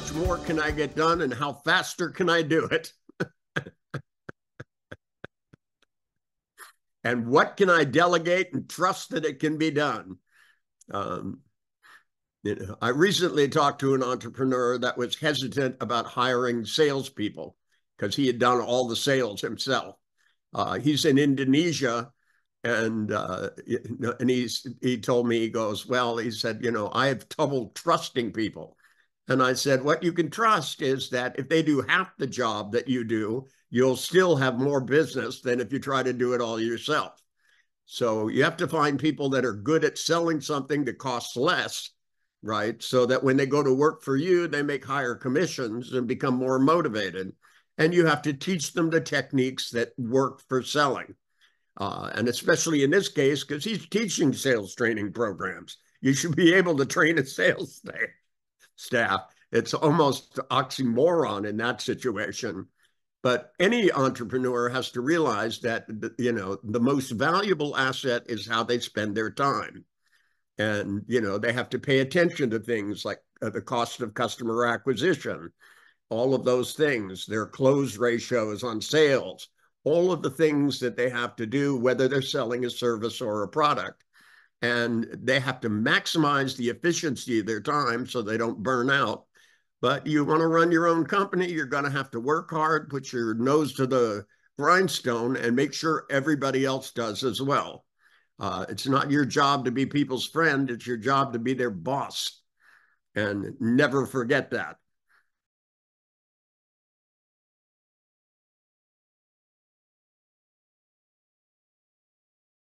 Can I get done and how faster can I do it? and what can I delegate and trust that it can be done? Um, you know, I recently talked to an entrepreneur that was hesitant about hiring salespeople because he had done all the sales himself. Uh, he's in Indonesia, and uh, and he's he told me he goes, well, he said, you know, I have trouble trusting people. And I said, what you can trust is that if they do half the job that you do, you'll still have more business than if you try to do it all yourself. So you have to find people that are good at selling something that costs less, right? So that when they go to work for you, they make higher commissions and become more motivated. And you have to teach them the techniques that work for selling. Uh, and especially in this case, because he's teaching sales training programs, you should be able to train a sales staff staff. It's almost oxymoron in that situation. But any entrepreneur has to realize that you know the most valuable asset is how they spend their time, and you know they have to pay attention to things like uh, the cost of customer acquisition, all of those things, their close ratios on sales, all of the things that they have to do, whether they're selling a service or a product and they have to maximize the efficiency of their time so they don't burn out. But you want to run your own company, you're going to have to work hard, put your nose to the grindstone, and make sure everybody else does as well. Uh, it's not your job to be people's friend, it's your job to be their boss. And never forget that.